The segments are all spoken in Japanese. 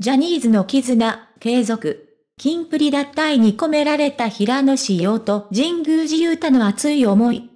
ジャニーズの絆、継続。キンプリ脱退に込められた平野志陽と神宮寺勇太の熱い思い。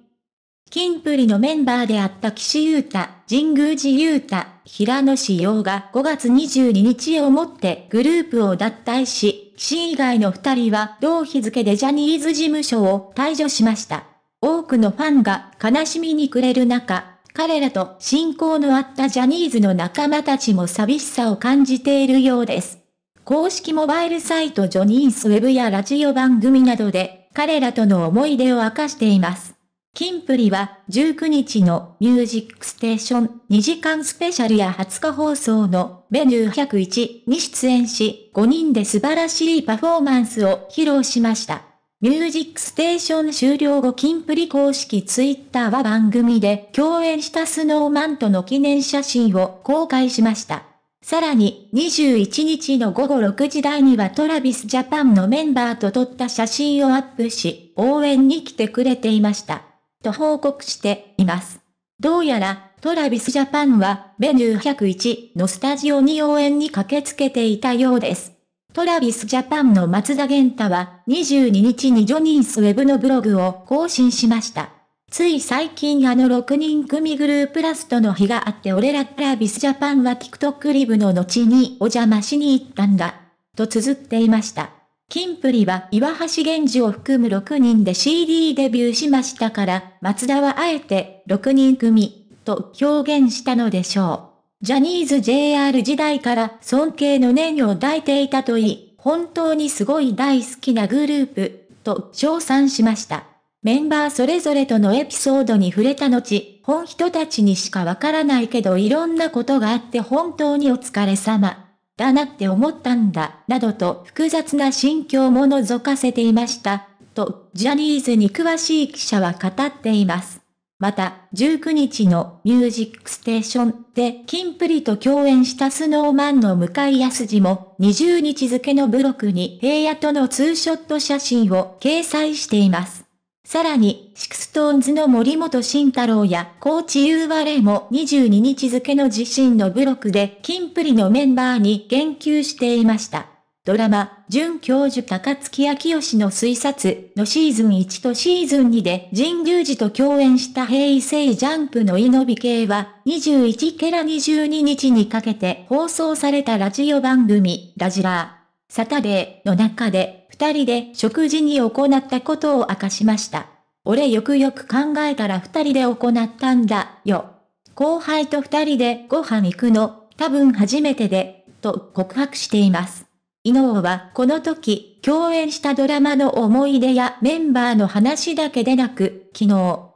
キンプリのメンバーであった岸優太、神宮寺勇太、平野志陽が5月22日をもってグループを脱退し、岸以外の2人は同日付でジャニーズ事務所を退場しました。多くのファンが悲しみに暮れる中、彼らと親交のあったジャニーズの仲間たちも寂しさを感じているようです。公式モバイルサイトジョニースウェブやラジオ番組などで彼らとの思い出を明かしています。キンプリは19日のミュージックステーション2時間スペシャルや20日放送のベニュー101に出演し5人で素晴らしいパフォーマンスを披露しました。ミュージックステーション終了後キンプリ公式ツイッターは番組で共演したスノーマンとの記念写真を公開しました。さらに21日の午後6時台にはトラビスジャパンのメンバーと撮った写真をアップし、応援に来てくれていました。と報告しています。どうやら、トラビスジャパンは、ベニュー101のスタジオに応援に駆けつけていたようです。トラビスジャパンの松田玄太は22日にジョニースウェブのブログを更新しました。つい最近あの6人組グループラストの日があって俺らトラビスジャパンは TikTok リブの後にお邪魔しに行ったんだ。と綴っていました。キンプリは岩橋源氏を含む6人で CD デビューしましたから、松田はあえて6人組と表現したのでしょう。ジャニーズ JR 時代から尊敬の念を抱いていたといい、本当にすごい大好きなグループ、と称賛しました。メンバーそれぞれとのエピソードに触れた後、本人たちにしかわからないけどいろんなことがあって本当にお疲れ様。だなって思ったんだ、などと複雑な心境も覗かせていました、と、ジャニーズに詳しい記者は語っています。また、19日のミュージックステーションでキンプリと共演したスノーマンの向井康二も20日付のブログに平野とのツーショット写真を掲載しています。さらに、 SixTONES の森本慎太郎やコーチユーワレも22日付の自身のブログでキンプリのメンバーに言及していました。ドラマ、准教授高月明義の推察のシーズン1とシーズン2で神宮寺と共演した平成ジャンプのイノビ系は21ケラ22日にかけて放送されたラジオ番組ラジラー、サタデーの中で二人で食事に行ったことを明かしました。俺よくよく考えたら二人で行ったんだよ。後輩と二人でご飯行くの多分初めてで、と告白しています。伊能はこの時、共演したドラマの思い出やメンバーの話だけでなく、昨日、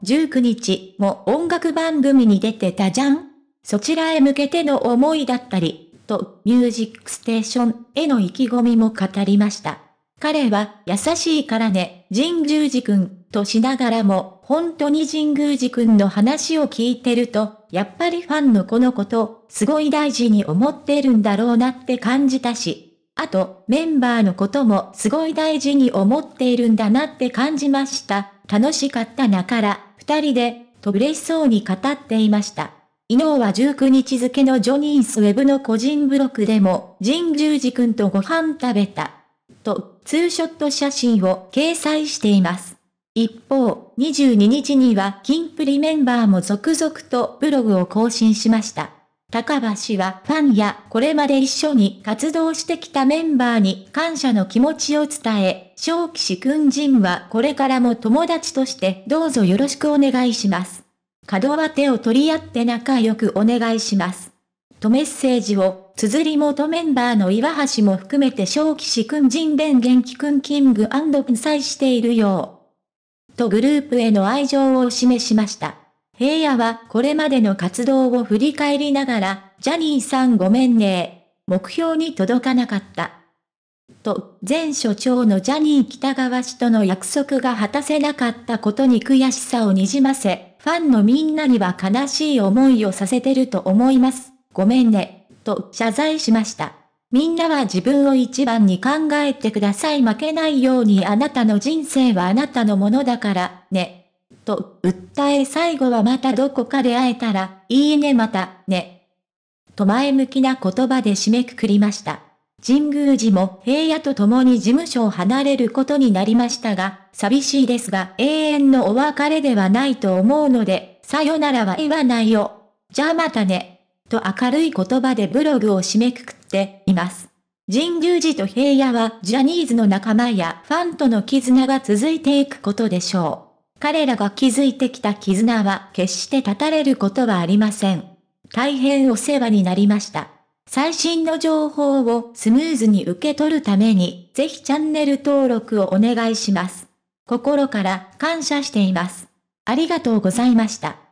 19日も音楽番組に出てたじゃん？そちらへ向けての思いだったり、と、ミュージックステーションへの意気込みも語りました。彼は優しいからね、神宮寺くん、としながらも、本当に神宮寺くんの話を聞いてると、やっぱりファンのこのこと、すごい大事に思ってるんだろうなって感じたし、あと、メンバーのこともすごい大事に思っているんだなって感じました。楽しかったなから、二人で、と嬉しそうに語っていました。伊能は19日付のジョニースウェブの個人ブログでも、神宮寺くんとご飯食べた。と、ツーショット写真を掲載しています。一方、22日にはキンプリメンバーも続々とブログを更新しました。高橋はファンやこれまで一緒に活動してきたメンバーに感謝の気持ちを伝え、正気志君人はこれからも友達としてどうぞよろしくお願いします。角は手を取り合って仲良くお願いします。とメッセージを、綴り元メンバーの岩橋も含めて正気志君人伝元気君キングプサイしているよう。とグループへの愛情を示しました。平野はこれまでの活動を振り返りながら、ジャニーさんごめんね目標に届かなかった。と、前所長のジャニー北川氏との約束が果たせなかったことに悔しさをにじませ、ファンのみんなには悲しい思いをさせてると思います。ごめんね、と謝罪しました。みんなは自分を一番に考えてください負けないようにあなたの人生はあなたのものだから、ね。と訴え最後はまたどこかで会えたら、いいねまた、ね。と前向きな言葉で締めくくりました。神宮寺も平野と共に事務所を離れることになりましたが、寂しいですが永遠のお別れではないと思うので、さよならは言わないよ。じゃあまたね。と明るい言葉でブログを締めくくっています。神宮寺と平野はジャニーズの仲間やファンとの絆が続いていくことでしょう。彼らが築いてきた絆は決して断たれることはありません。大変お世話になりました。最新の情報をスムーズに受け取るために、ぜひチャンネル登録をお願いします。心から感謝しています。ありがとうございました。